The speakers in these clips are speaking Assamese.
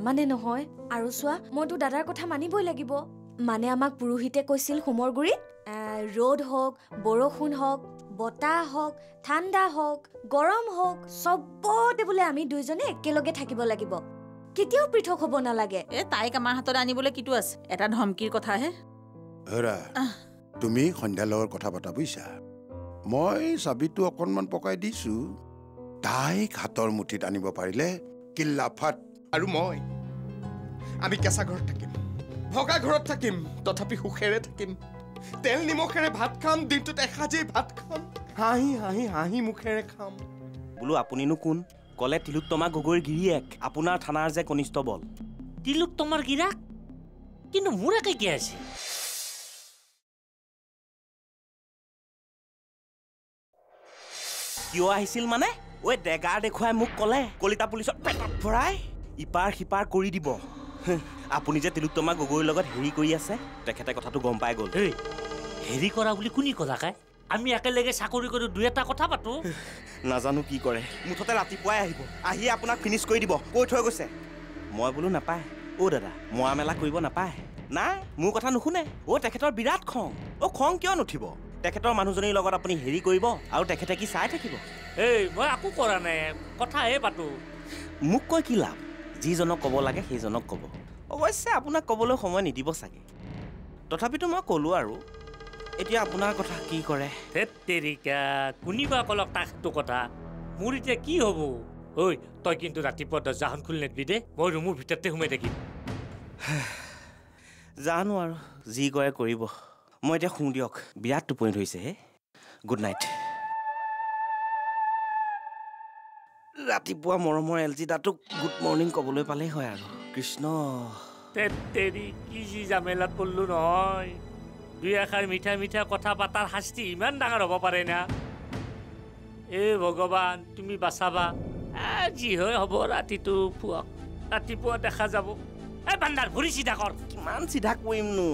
নামানে নহয়। আৰু চোৱা মইতো দাদাৰ কথা মানিবই লাগিব। মানে আমাক পুৰোহিতে কৈছিল হোমৰ গুৰিত ৰ'দ হওক বৰষুণ হওক বতাহ হওক ঠাণ্ডা হওক গৰম হওক চবতে বোলে আমি দুইজনে একেলগে থাকিব লাগিব। কেতিয়াও পৃথক হ'ব নালাগে। এ তাইক আমাৰ হাতত আনিবলৈ কিটো আছে? এটা ধমকিৰ কথাহে। তুমি সন্ধ্যাৰ লগত কথা পতা বুজিছা মই চাবিটো অকণমান পকাই দিছো। তাইক হাতৰ মুঠিত আনিব পাৰিলে কিল্লাফাট আৰু মই। আমি কেঁচা ঘৰত থাকিম। ভগা ঘৰত থাকিম তথাপি সুখেৰে থাকিম। তেল নিমখেৰে ভাত খাম দিনটোত এসাঁজেই ভাত খাম। হাঁহি হাঁহি হাঁহি মুখেৰে খাম। বোলো আপুনিনো কোন? ক'লে তিলোত্তমা গগৈৰ গিৰিয়েক আপোনাৰ থানাৰ যে কনিষ্টবল তিলুক তোমাৰ গিৰাক কিন্তু মোৰ একে কি আছে? কিয় আহিছিল মানে? ঐ ডেগাৰ দেখুৱাই মোক ক'লে কলিতা পুলিচত পেটত ভৰাই ইপাৰ সিপাৰ কৰি দিব। আপুনি যে তিলোত্তমা গগৈৰ লগত হেৰি কৰি আছে তেখেতে কথাটো গম পাই গ'ল। হেৰি কৰা বুলি কোনি ক'লা কাই আমি একেলগে চাকৰি কৰি দুই এটা কথা পাতো। নাজানো কি কৰে। মুঠতে ৰাতিপুৱাই আহিব। আহি আপোনাক ফিনিছ কৰি দিব। কৈ থৈ গৈছে। মই বোলো নাপায়। অ' দাদা মৰা মেলা কৰিব নাপায়। নাই মোৰ কথা নুশুনে। অ' তেখেতৰ বিৰাট খং। অ' খং কিয় নুঠিব? তেখেতৰ মানুহজনীৰ লগত আপুনি হেৰি কৰিব আৰু তেখেতে কি চাই থাকিব? এই মই একো কৰা নাই। কথাহে পাতো। মোক কৈ কি লাভ? যিজনক ক'ব লাগে সেইজনক ক'ব। অৱশ্যে আপোনাক ক'বলৈ সময় নিদিব চাগে। তথাপিতো মই ক'লোঁ আৰু। এতিয়া আপোনাৰ কথা কি কৰে? তেৰিকা কোনিবা কলক তাক সেইটো কথা। মোৰ এতিয়া কি হ'ব? ঐ তই কিন্তু ৰাতিপুৱা দৰ্জাখন খুলি নেদবি দে মই ৰুমৰ ভিতৰতে সোমাই থাকিম। জানো আৰু যি কৰে কৰিব। মই এতিয়া শুওঁ দিয়ক। বিৰাট টোপনি ধৰিছে হে। Good night. ৰাতিপুৱা মৰমৰ এল জি দাটোক গুড মৰ্ণিং ক'বলৈ পালেই হয় আৰু। কৃষ্ণ। তেৰি কি যি জামেলাত পৰিলো নহয়। দুই এষাৰ মিঠা মিঠা কথা পাতাৰ শাস্তি ইমান ডাঙৰ হ'ব পাৰে না। এ ভগৱান তুমি বাচাবা। এ, যি হয় হ'ব ৰাতিটো পুৱক ৰাতিপুৱা দেখা যাব। এ বান্দাৰ ভৰি চিধা কৰ। কিমান চিধা কৰিমনো?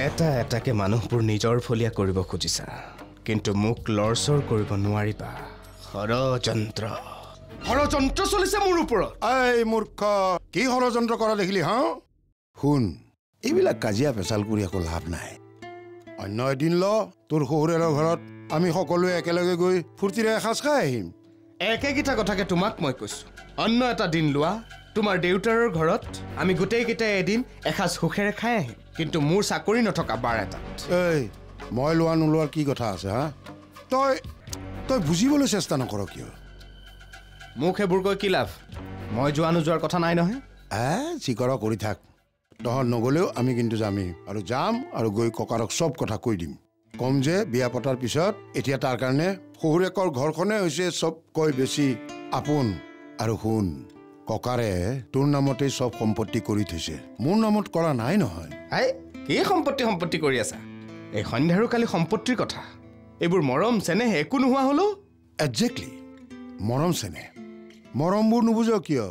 এটা এটাকে মানুহবোৰ নিজৰ ফলীয়া কৰিব খুজিছা। কিন্তু মোক লৰচৰ কৰিব নোৱাৰিবা। ষড়যন্ত্ৰ। ষড়যন্ত্ৰ চলিছে মোৰ ওপৰত। এই মূৰ্খ কি ষড়যন্ত্ৰ কৰা দেখিলি হা? শুন এইবিলাক কাজিয়া পেচাল কৰি একো লাভ নাই। অন্য এদিন ল তোৰ শহুৰেৰৰ ঘৰত আমি সকলোৱে একেলগে গৈ ফূৰ্তিৰে এসাঁজ খাই আহিম। একেকেইটা কথাকে তোমাক মই কৈছো। অন্য এটা দিন লোৱা তোমাৰ দেউতাৰৰ ঘৰত আমি গোটেইকেইটাই এদিন এসাঁজ সুখেৰে খাই আহিম। কিন্তু মোৰ চাকৰি নথকা বাৰ এটাত। এই মই লোৱা নোলোৱাৰ কি কথা আছে হা? তই তই বুজিবলৈ চেষ্টা নকৰ কিয়? মোক সেইবোৰ কৈ কি লাভ? মই যোৱা নোযোৱাৰ কথা নাই নহয়। এ যি কৰ কৰি থাক। তহঁত নগ'লেও আমি কিন্তু যামেই। আৰু যাম আৰু গৈ ককাৰক চব কথা কৈ দিম। ক'ম যে বিয়া পতাৰ পিছত এতিয়া তাৰ কাৰণে শহুৰেকৰ ঘৰখনে হৈছে চবকৈ বেছি আপোন আৰু শুন ককাৰে তোৰ নামতেই চব সম্পত্তি কৰি থৈছে। মোৰ নামত কৰা নাই নহয়। হাই কি সম্পত্তি সম্পত্তি কৰি আছা? এই সন্ধ্যাৰো কালি সম্পত্তিৰ কথা। এইবোৰ মৰম চেনেহ একো নোহোৱা হ'লেও একজেক্টলি মৰম চেনে মৰমবোৰ নুবুজ কিয়?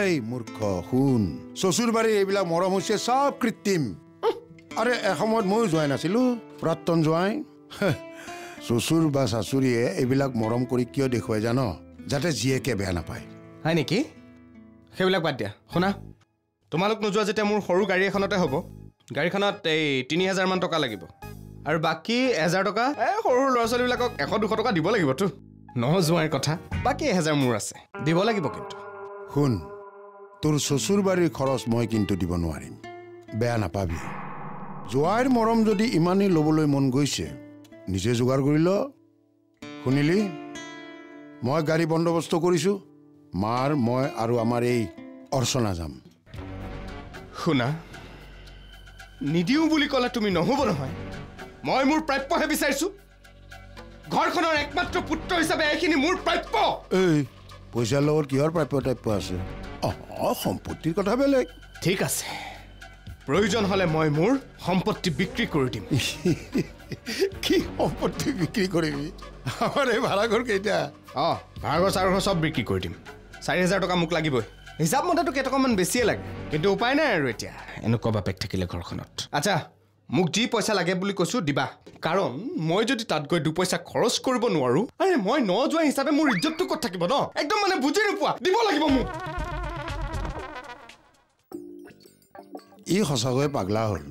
এই মূৰ্খ শুন। চচুৰ বাৰীৰ এইবিলাক মৰম হৈছে চব কৃত্ৰিম। আৰে এসময়ত ময়ো যোৱাই নাছিলো। প্ৰাক্তন হেহ, চচুৰ বা চাচুৰিয়ে এইবিলাক মৰম কৰি কিয় দেখুৱাই জান? যাতে জীয়েকে বেয়া নাপায়। হয় নেকি? সেইবিলাক বাদ দিয়া। শুনা? তোমালোক নোযোৱা যেতিয়া মোৰ সৰু গাড়ী এখনতে হ'ব গাড়ীখনত এই তিনি হাজাৰমান টকা লাগিব। আৰু বাকী এহেজাৰ টকা এই সৰু সৰু ল'ৰা ছোৱালীবিলাকক এশ দুশ টকা দিব লাগিবতো। নোযোৱাৰ কথা বাকী এহেজাৰ মোৰ আছে। দিব লাগিব কিন্তু। শুন তোৰ চচুৰ বাৰীৰ খৰচ মই কিন্তু দিব নোৱাৰিম। বেয়া নাপাবি। জোৱাইৰ মৰম যদি ইমানেই ল'বলৈ মন গৈছে নিজে যোগাৰ কৰি ল। শুনিলি? মই গাড়ী বন্দবস্ত কৰিছোঁ। মাৰ মই আৰু আমাৰ এই অৰ্চনা যাম। শুনা নিদিওঁ বুলি ক'লে তুমি নহ'ব নহয়। মই মোৰ প্ৰাপ্যহে বিচাৰিছোঁ। ঘৰখনৰ একমাত্ৰ পুত্ৰ হিচাপে এইখিনি মোৰ প্ৰাপ্য। এই পইচাৰ লগত কিহৰ প্ৰাপ্য টাপ্য আছে? অঁ সম্পত্তিৰ কথা বেলেগ। ঠিক আছে। প্ৰয়োজন হ'লে মই মোৰ সম্পত্তি বিক্ৰী কৰি দিম। কি সম্পত্তি বিক্ৰী কৰিবি? আমাৰ এই ভাড়াঘৰ কেইটা? অঁ ভাড়াঘৰ চাৰঘৰ চব বিক্ৰী কৰি দিম। চাৰি হাজাৰ টকা মোক লাগিবই। হিচাপ মতেতো কেইটকামান বেছিয়ে লাগে। কিন্তু উপায় নাই আৰু এতিয়া। এনেকুৱা বাপেক থাকিলে ঘৰখনত। আচ্ছা মোক যি পইচা লাগে বুলি কৈছোঁ দিবা। কাৰণ মই যদি তাত গৈ দুপইচা খৰচ কৰিব নোৱাৰোঁ আৰে মই ন যোৱা হিচাপে মোৰ ইজ্জতটো ক'ত থাকিব ন? একদম মানে বুজি নোপোৱা। দিব লাগিব মোক। ই সঁচাকৈ পাগলা হ'ল।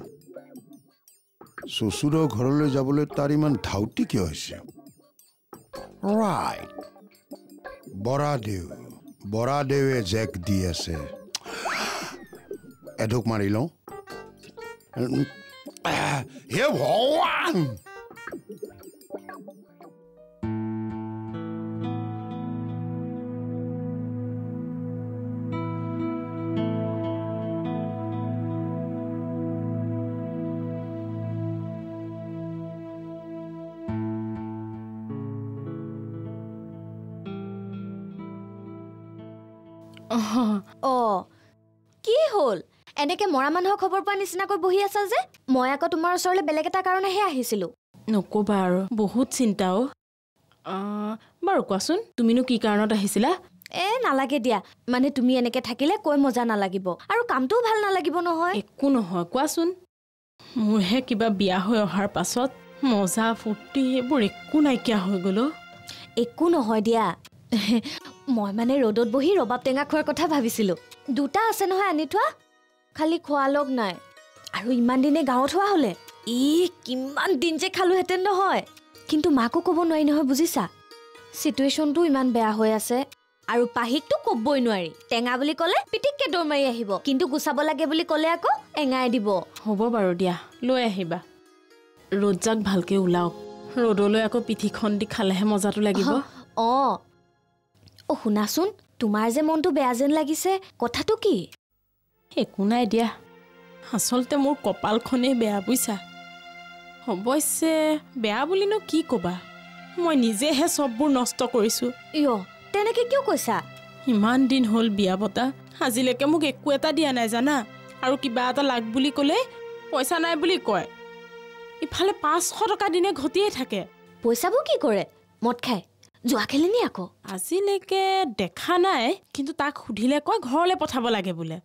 চচুৰৰ ঘৰলৈ যাবলৈ তাৰ ইমান ধাউতি কিয় হৈছে? ৰাইট বৰাদেউ। বৰাদেৱে জেক দি আছে এঢোক মাৰি লওঁ হে ভগৱান অঁ কি হ'ল? এনেকে মৰা মানুহৰ খবৰ পোৱা নিচিনাকৈ বহি আছা যে? মই আকৌ তোমাৰ ওচৰলৈ বেলেগ এটা কাৰণেহে আহিছিলোঁ। নক'বা আৰু বহুত চিন্তা অ' বাৰু কোৱাচোন তুমিনো কি কাৰণত আহিছিলা? এ নালাগে দিয়া। মানে তুমি এনেকে থাকিলে কৈ মজা নালাগিব। আৰু কামটোও ভাল নালাগিব নহয়। একো নহয় কোৱাচোন। মোৰহে কিবা বিয়া হৈ অহাৰ পাছত মজা ফূৰ্তি এইবোৰ একো নাইকিয়া হৈ গ'ল। একো নহয় দিয়া। মই মানে ৰ'দত বহি ৰবাব টেঙা খোৱাৰ কথা ভাবিছিলোঁ। দুটা আছে নহয় আনি থোৱা খালি খোৱা লগ নাই। আৰু ইমান দিনে গাঁৱত হোৱা হ'লে ই কিমান দিন যে খালোহেঁতেন নহয়। কিন্তু মাকো ক'ব নোৱাৰি নহয় বুজিছা? চিটুৱেশ্যনটো ইমান বেয়া হৈ আছে আৰু পাহিকটো ক'বই নোৱাৰি। টেঙা বুলি ক'লে পিটিককে দৌৰ মাৰি আহিব কিন্তু গুচাব লাগে বুলি ক'লে আকৌ এঙাই দিব। হ'ব বাৰু দিয়া লৈ আহিবা। ৰ'দজাক ভালকৈ ওলাওক ৰ'দলৈ আকৌ পিঠিখন দি খালেহে মজাটো লাগিব। অঁ অ' শুনাচোন তোমাৰ যে মনটো বেয়া যেন লাগিছে কথাটো কি? একো নাই দিয়া। আচলতে মোৰ কপালখনেই বেয়া বুইছা। অৱশ্যে বেয়া বুলিনো কি ক'বা? মই নিজেহে চববোৰ নষ্ট কৰিছোঁ। ইয় তেনেকে কিয় কৈছা? ইমান দিন হ'ল বিয়া পতা। আজিলৈকে মোক একো এটা দিয়া নাই জানা। আৰু কিবা এটা লাগ বুলি ক'লে পইচা নাই বুলি কয়। ইফালে পাঁচশ টকা দিনে ঘটিয়ে থাকে। পইচাবোৰ কি কৰে? মদ খাই যোৱা খেলেনি আকৌ। আজিলৈকে দেখা নাই কিন্তু তাক সুধিলে কয় ঘৰলৈ পঠাব লাগে বোলে।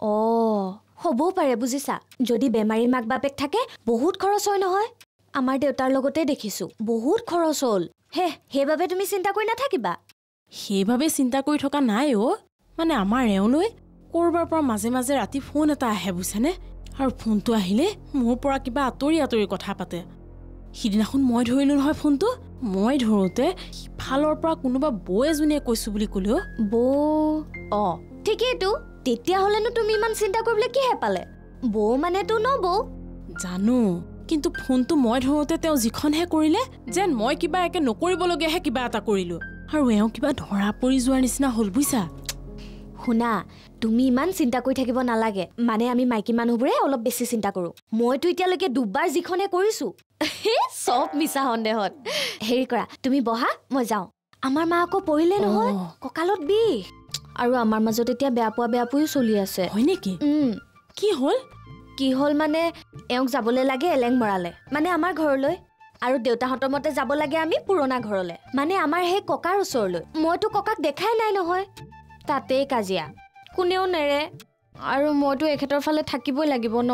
অঁ হ'বও পাৰে বুজিছা। যদি বেমাৰী মাক বাপেক থাকে বহুত খৰচ হয় নহয়। আমাৰ দেউতাৰ লগতে দেখিছোঁ বহুত খৰচ হ'ল। হে সেইবাবে তুমি চিন্তা কৰি নাথাকিবা। সেইবাবে চিন্তা কৰি থকা নাই অ' মানে আমাৰ এওঁলৈ ক'ৰবাৰ পৰা মাজে মাজে ৰাতি ফোন এটা আহে বুজিছানে আৰু ফোনটো আহিলে মোৰ পৰা কিবা আঁতৰি আঁতৰি কথা পাতে। সিদিনাখন মই ধৰিলোঁ নহয় ফোনটো। মই ধৰোঁতে সিফালৰ পৰা কোনোবা বৌ এজনীয়ে কৈছোঁ বুলি ক'লে অ' বৌ অঁ ঠিকেইতো তেতিয়াহ'লেনো তুমি ইমান চিন্তা কৰিবলৈ কিহে পালে? বৌ মানেতো ন বৌ জানো কিন্তু ফোনটো মই ধৰোঁতে তেওঁ যিখনহে কৰিলে যেন মই কিবা একে নকৰিবলগীয়াহে কিবা এটা কৰিলোঁ। আৰু এওঁ কিবা ধৰা পৰি যোৱাৰ নিচিনা হ'ল বুজিছা শুনা তুমি ইমান চিন্তা কৰি থাকিব নালাগে। মানে আমি মাইকী মানুহবোৰে অলপ বেছি চিন্তা কৰোঁ। মইতো এতিয়ালৈকে দুবাৰ যিখনে কৰিছোঁ চব মিছা সন্দেহত। হেৰি কৰা তুমি বহা মই যাওঁ। আমাৰ মা আকৌ পৰিলে নহয়। কঁকালত বিষ। আৰু আমাৰ মাজত এতিয়া বেয়া পোৱা বেয়া পোৱাও চলি আছে। হয় নেকি? কি হ'ল? কি হ'ল মানে এওঁক যাবলৈ লাগে এলেং মৰালে। মানে আমাৰ ঘৰলৈ। আৰু দেউতাহঁতৰ মতে যাব লাগে আমি পুৰণা ঘৰলৈ। মানে আমাৰ সেই ককাৰ ওচৰলৈ। মইতো ককাক দেখাই নাই নহয়। তাতেই কাজিয়া। কোনেও নেৰে। আৰু মইতো এখেতৰ ফালে থাকিবই লাগিব ন।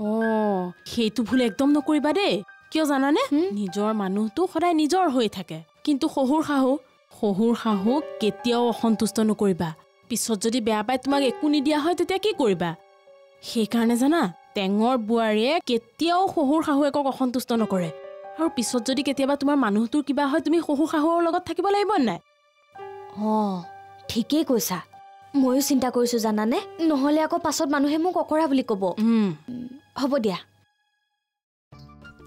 অঁ সেইটো ভুল একদম নকৰিবা দেই। কিয় জানানে? নিজৰ মানুহটো সদায় নিজৰ হৈ থাকে। কিন্তু শহুৰ শাহু শহুৰ শাহুক কেতিয়াও অসন্তুষ্ট নকৰিবা। পিছত যদি বেয়া পাই তোমাক একো নিদিয়া হয় তেতিয়া কি কৰিবা? সেইকাৰণে জানা টেঙৰ বোৱাৰীয়ে কেতিয়াও শহুৰ শাহুৱেকক অসন্তুষ্ট নকৰে। আৰু পিছত যদি কেতিয়াবা তোমাৰ মানুহটোৰ কিবা হয় তুমি শহুৰ শাহুৰ লগত থাকিব লাগিব নাই? অঁ ঠিকেই কৈছা। ময়ো চিন্তা কৰিছোঁ জানানে? নহ'লে আকৌ পাছত মানুহে মোক অকৰা বুলি ক'ব। হ'ব দিয়া।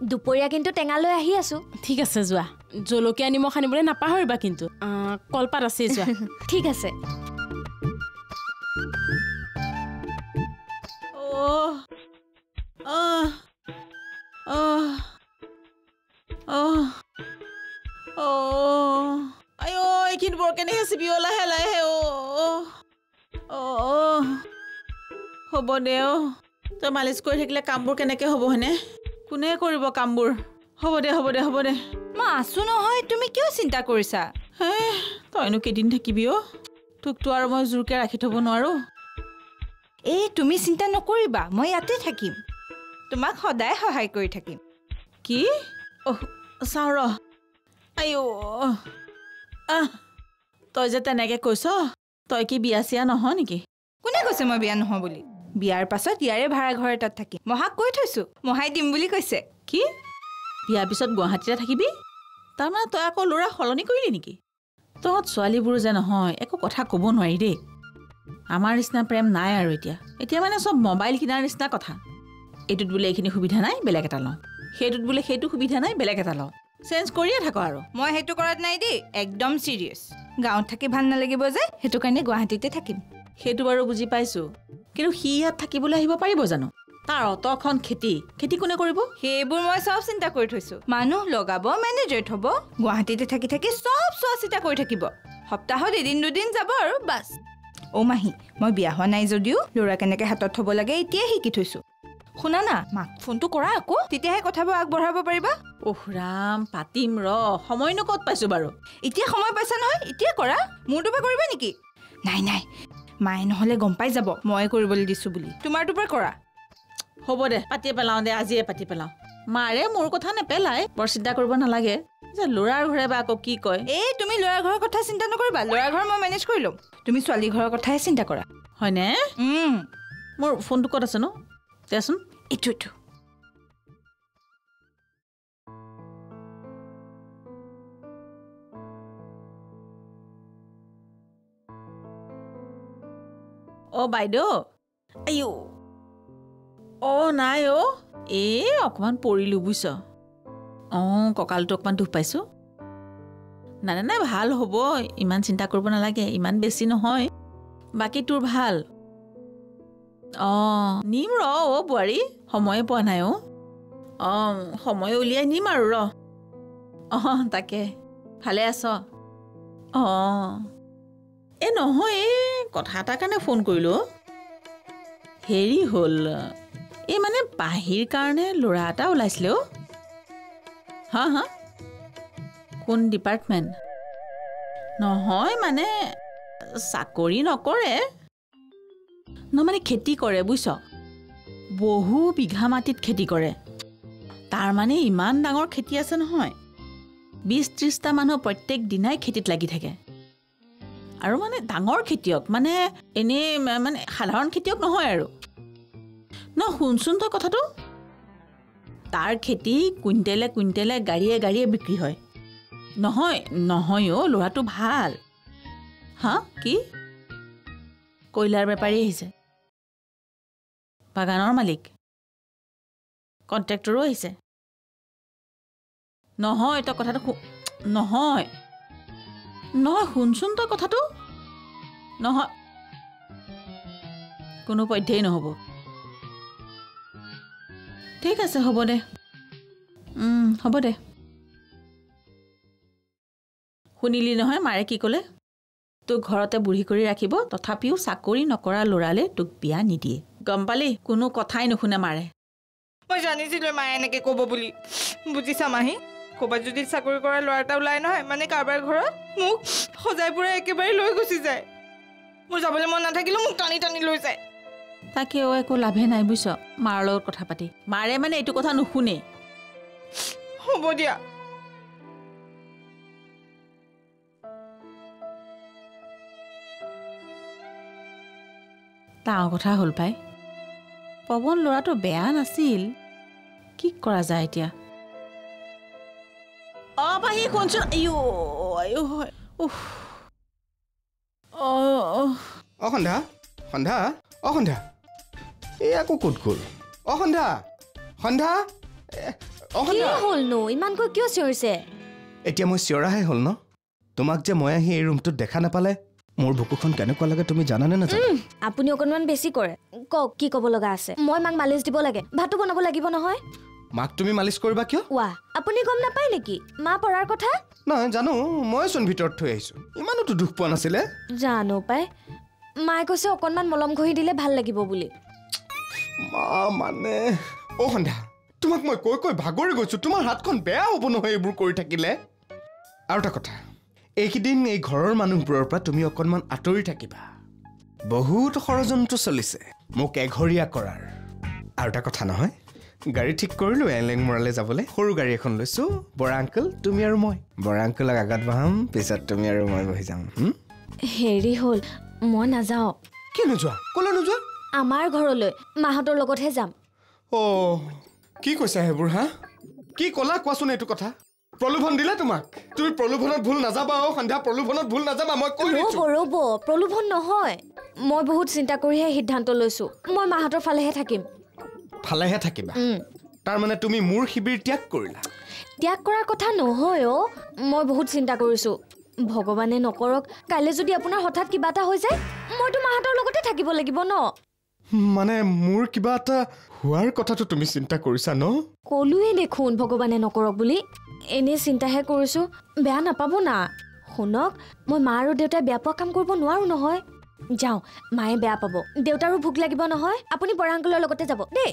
দুপৰীয়া কিন্তু টেঙালৈ আহি আছোঁ। ঠিক আছে যোৱা। জলকীয়া নিমখ আনিবলৈ নাপাহৰিবা কিন্তু। কলপাত আছেই যোৱা। ঠিক আছে। এইখিনি বৰ লাহে লাহে অ, অ। হ'ব দে অ। তই মালিচ কৰি থাকিলে কামবোৰ কেনেকৈ হ'ব হয়নে? কোনে কৰিব কামবোৰ? হ'ব দে হ'ব দে হ'ব দে। মই আছো নহয় তুমি কিয় চিন্তা কৰিছা? হে তইনো কেইদিন থাকিবি অ' তোকতো আৰু মই জোৰকৈ ৰাখি থ'ব নোৱাৰোঁ। এই তুমি চিন্তা নকৰিবা মই ইয়াতে থাকিম। তোমাক সদায় সহায় কৰি থাকিম। কি? অহ চাওঁ ৰ। আইঅ আহ তই যে তেনেকৈ কৈছ তই কি বিয়া চিয়া নহয় নেকি? কোনে কৈছে মই বিয়া নহওঁ বুলি? বিয়াৰ পাছত ইয়াৰে ভাড়া ঘৰ এটাত থাকিম মহাক কৈ থৈছো মহাই দিম বুলি কৈছে। কি? বিয়াৰ পিছত গুৱাহাটীতে থাকিবি? তাৰমানে তই আকৌ ল'ৰা সলনি কৰিলি নেকি? তহঁত ছোৱালীবোৰ যে নহয় একো কথা ক'ব নোৱাৰি দেই। আমাৰ নিচিনা প্ৰেম নাই আৰু এতিয়া। এতিয়া মানে চব মোবাইল কিনাৰ নিচিনা কথা। এইটোত বোলে এইখিনি সুবিধা নাই বেলেগ এটা লওঁ। সেইটোত বোলে সেইটো সুবিধা নাই বেলেগ এটা লওঁ। চেঞ্জ কৰিয়ে থাক আৰু। মই সেইটো কৰাত নাই দেই একদম চিৰিয়াছ গাঁৱত থাকি ভাল নালাগিব যে সেইটো কাৰণে গুৱাহাটীতে থাকিম। সেইটো বাৰু বুজি পাইছোঁ। কিন্তু সি ইয়াত থাকিবলৈ আহিব পাৰিব জানো? তাৰ অতখন খেতি খেতি কোনে কৰিব? সেইবোৰ মই চব চিন্তা কৰি থৈছো। মানুহ লগাব মেনেজাৰেট হ'ব গুৱাহাটীতে থাকি থাকি চব চোৱা চিতা কৰি থাকিব। সপ্তাহত এদিন দুদিন যাব আৰু বাছ। অ' মাহী মই বিয়া হোৱা নাই যদিও ল'ৰা কেনেকৈ হাতত থ'ব লাগে এতিয়াই শিকি থৈছো। শুনা না মাক ফোনটো কৰা আকৌ তেতিয়াহে কথাবোৰ আগবঢ়াব পাৰিবা। উহ ৰাম পাতিম ৰ সময়নো ক'ত পাইছোঁ বাৰু? এতিয়া সময় পাইছা নহয় এতিয়া কৰা মোৰটো পৰা কৰিবা নেকি? নাই নাই মায়ে নহ'লে গম পাই যাব ময়ে কৰিবলৈ দিছোঁ বুলি। তোমাৰটো পৰা কৰা। হ'ব দে পাতি পেলাওঁ দে আজিয়ে পাতি পেলাওঁ। মাৰে মোৰ কথা নেপেলাই বৰ চিন্তা কৰিব নালাগে। যে ল'ৰাৰ ঘৰে বা আকৌ কি কয়। এই তুমি ল'ৰা ঘৰৰ কথা চিন্তা নকৰিবা ল'ৰা ঘৰ মই মেনেজ কৰি ল'ম। তুমি ছোৱালী ঘৰৰ কথাহে চিন্তা কৰা। হয়নে? মোৰ ফোনটো ক'ত আছে নো? দেচোন। এইটো এইটো। অ' বাইদেউ আইঅ অ' নাই অ' এই অকণমান পৰিলোঁ বুজিছ অঁ কঁকালটো অকণমান দুখ পাইছোঁ নাই নাই নাই ভাল হ'ব ইমান চিন্তা কৰিব নালাগে ইমান বেছি নহয় বাকী তোৰ ভাল অঁ নিম ৰ অ' বোৱাৰী সময়ে পোৱা নাই অ' অঁ সময় উলিয়াই নিম আৰু ৰ অঁ তাকে ভালে আছ অঁ এই নহয় এই কথা এটাৰ কাৰণে ফোন কৰিলোঁ। হেৰি হ'ল এই মানে পাহিৰ কাৰণে ল'ৰা এটা ওলাইছিলে অ' হা হা। কোন ডিপাৰ্টমেণ্ট? নহয় মানে চাকৰি নকৰে। ন মানে খেতি কৰে বুজিছ বহু বিঘা মাটিত খেতি কৰে। তাৰ মানে ইমান ডাঙৰ খেতি আছে নহয়। বিছ ত্ৰিছটা মানুহ প্ৰত্যেক দিনাই খেতিত লাগি থাকে। আৰু মানে ডাঙৰ খেতিয়ক মানে এনেই মানে সাধাৰণ খেতিয়ক নহয় আৰু। ন শুনচোন তই কথাটো। তাৰ খেতি কুইণ্টেলে কুইণ্টেলে গাড়ীয়ে গাড়ীয়ে বিক্ৰী হয়। নহয় নহয় অ' ল'ৰাটো ভাল। হা কি? কয়লাৰ বেপাৰী আহিছে। বাগানৰ মালিক। কণ্ট্ৰেক্টৰো আহিছে। নহয় তই কথাটো নহয়। নহয় শুনচোন তই কথাটো। নহয়। কোনো পধ্যেই নহ'ব। ঠিক আছে হ'ব দে। হ'ব দে। শুনিলি নহয় মাৰে কি ক'লে? তোক ঘৰতে বুঢ়ী কৰি ৰাখিব তথাপিও চাকৰি নকৰা ল'ৰালে তোক বিয়া নিদিয়ে। গম পালি? কোনো কথাই নুশুনে মাৰে মই জানিছিলো মায়ে এনেকে ক'ব বুলি। বুজিছা মাহী? ক'ৰবাত যদি চাকৰি কৰা ল'ৰা এটা ওলাই নহয় মানে কাৰোবাৰ ঘৰত মোক সজাই পুৰাই একেবাৰে লৈ গুচি যায়। মোৰ যাবলৈ মন নাথাকিলেও মোক টানি টানি লৈ যায়। তাকেও একো লাভে নাই বুজিছ মাৰ লগত কথা পাতি। মাৰে মানে এইটো কথা নুশুনে হ'ব দিয়া। ডাঙৰ কথা হ'ল পাই। পৱন ল'ৰাটো বেয়া নাছিল। কি কৰা যায় এতিয়া? অ পাহি শুনচোন আইঅ আইঅ উফ অ অ। অ সন্ধ্যা সন্ধ্যা অ সন্ধ্যা এই আকৌ ক'ত গ'ল অ সন্ধ্যা সন্ধ্যা এ, অ কি সন্ধ্যা হ'লনো ইমানকৈ কিয় চিঞৰিছে এতিয়া মই চিঞৰাহে হ'ল ন তোমাক যে মই আহি এই ৰুমটোত দেখা নাপালে মোৰ বুকুখন কেনেকুৱা লাগে তুমি জানানে নাজানা আপুনি অকণমান বেছি কৰে কওক কি ক'ব লগা আছে মই মাক মালিচ দিব লাগে ভাতো বনাব লাগিব নহয় মাক তুমি মালিচ কৰিবা কিয়? ৱা আপুনি গম নাপায় নেকি? মা পৰাৰ কথা? নহয় জানো মইচোন ভিতৰত থৈ আহিছোঁ। ইমানোতো দুখ পোৱা নাছিলে। জানো পাই। মায়ে কৈছে অকণমান মলম ঘঁহি দিলে ভাল লাগিব বুলি। মা মানে অ' সন্ধ্যা তোমাক মই কৈ কৈ ভাগৰি গৈছোঁ। তোমাৰ হাতখন বেয়া হ'ব নহয় এইবোৰ কৰি থাকিলে। আৰু এটা কথা এইকেইদিন এই ঘৰৰ মানুহবোৰৰ পৰা তুমি অকণমান আঁতৰি থাকিবা। বহুত ষড়যন্ত্ৰ চলিছে মোক এঘৰীয়া কৰাৰ। আৰু এটা কথা নহয় গাড়ী ঠিক কৰিলোঁ এলেং মৰালে যাবলৈ। সৰু গাড়ী এখন লৈছোঁ বৰা আংকল তুমি আৰু মই। বৰা আংকলক আগত বহাম পিছত তুমি আৰু মই বহি যাম? হেৰি হ'ল মই নাযাওঁ। কি নোযোৱা? ক'লৈ নোযোৱা? আমাৰ ঘৰলৈ মাহঁতৰ লগতহে যাম। অ' কি কৈছা সেইবোৰ হা? কি ক'লা? কোৱাচোন এইটো কথা। প্ৰলোভন দিলে তোমাক। তুমি প্ৰলোভনত ভুল নাযাবা অ' সন্ধ্যা প্ৰলোভনত ভুল নাযাবা মই কৈ ৰ'ব প্ৰলোভন নহয়। মই বহুত চিন্তা কৰিহে সিদ্ধান্ত লৈছোঁ। মই মাহঁতৰ ফালেহে থাকিম। ফালেহে থাকিবা। তাৰমানে তুমি মোৰ শিবিৰ ত্যাগ কৰিলা। ত্যাগ কৰাৰ কথা নহয় অ' মই বহুত চিন্তা কৰিছোঁ। ভগৱানে নকৰক কাইলৈ যদি আপোনাৰ হঠাৎ কিবা এটা হৈ যায় মইতো মাহঁতৰ লগতে থাকিব লাগিব ন। মানে মোৰ কিবা এটা হোৱাৰ কথাটো তুমি চিন্তা কৰিছা ন? ক'লোৱে দেখোন ভগৱানে নকৰক বুলি। এনেই চিন্তাহে কৰিছোঁ বেয়া নাপাব না। শুনক মই মা আৰু দেউতাই বেয়া পোৱা কাম কৰিব নোৱাৰোঁ নহয়। যাওঁ মায়ে বেয়া পাব। দেউতাৰো ভোক লাগিব নহয়। আপুনি বৰা আংকলৰ লগতে যাব দেই।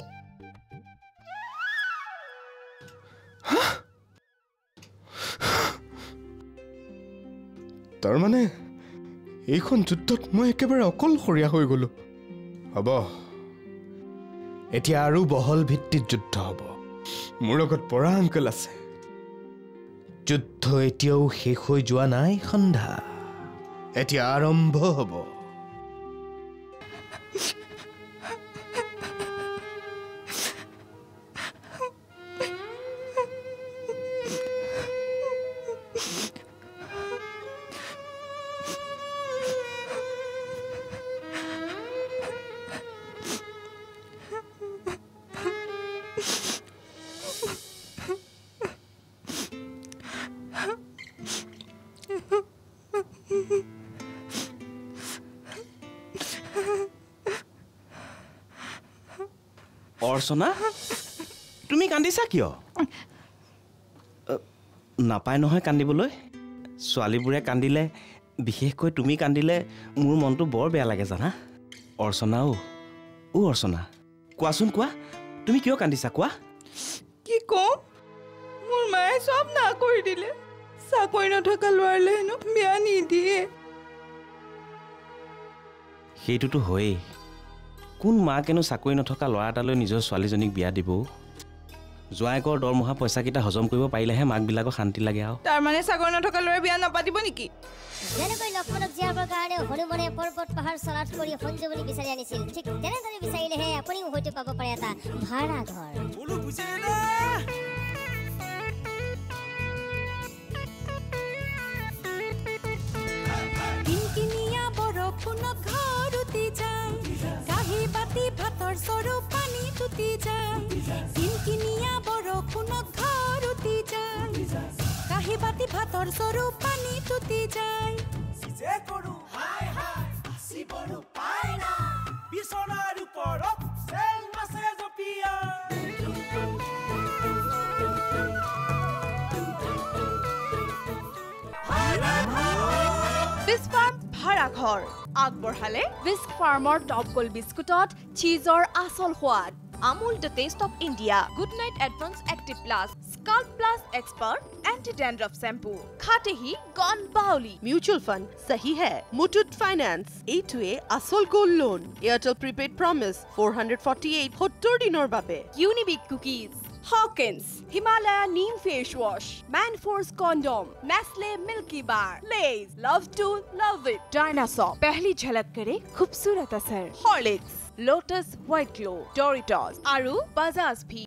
তাৰমানে এইখন যুদ্ধত মই একেবাৰে অকলশৰীয়া হৈ গ'লো। হ'ব। এতিয়া আৰু বহল ভিত্তিত যুদ্ধ হ'ব। মোৰ লগত বৰা আংকল আছে। যুদ্ধ এতিয়াও শেষ হৈ যোৱা নাই সন্ধ্যা। এতিয়া আৰম্ভ হ'ব। অৰ্চনা তুমি কান্দিছা কিয়? নাপায় নহয় কান্দিবলৈ। ছোৱালীবোৰে কান্দিলে বিশেষকৈ তুমি কান্দিলে মোৰ মনটো বৰ বেয়া লাগে জানা। অৰ্চনা অ' অ' অৰ্চনা কোৱাচোন কোৱা তুমি কিয় কান্দিছা কোৱা? কি ক'ম? মোৰ মায়ে চব না কৰি দিলে। চাকৰি নথকা ল'ৰালে হেনো বিয়া নিদিয়ে। সেইটোতো হয়েই। কোন মাকেনো চাকৰি নথকা ল'ৰা এটালৈ নিজৰ ছোৱালীজনীক বিয়া দিব? জোৱাইকৰ দৰমহা পইচাকেইটা হজম কৰিব পাৰিলেহে মাকবিলাকৰ শান্তি লাগে আৰু। তাৰমানে চাকৰি নথকা ল'ৰাই বিয়া নাপাতিব নেকি? যেনেকৈ লক্ষ্মণক জীয়াবৰ কাৰণে হনুমানে পৰ্বত পাহাৰ কৰি সঞ্জীৱনী বিচাৰি আনিছিল ঠিক তেনেদৰে বিচাৰিলেহে আপুনিও হয়তো পাব পাৰে এটা ভাড়া ঘৰ ভাতৰ চৰু পানী তুটি যায় কিনকিনিয়া বৰষুণত ঘৰ উটি যায় কাঁহী বাতি ভাতৰ চৰু পানী তুটি যায় বিস্ফাৰ্ম ভাড়াঘৰ আগবঢ়ালে বিস্ক ফাৰ্মৰ টপ গোল্ড বিস্কুটত চীজৰ আচল সোৱাদ। Amul the taste of India. Good night advance active plus scalp plus expert anti dandruff shampoo. খাতে হি গন বাউলি। মিউচুৱেল ফাণ্ড চাহি হে। মুথুত ফাইনেন্স। এইটোৱে আচল gold loan. Airtel prepaid promise for hundred forty eight সত্তৰ দিনৰ বাবে। Unibic cookies. Hawkins, Himalaya Neem Face Wash, Manforce Condom, Nestle Milky Bar, Lays, Love to Love It, Dinosaur, पहली झलक करे खूबसूरत असर, Horlicks, Lotus White Glow, Doritos, आरु Bazaars भी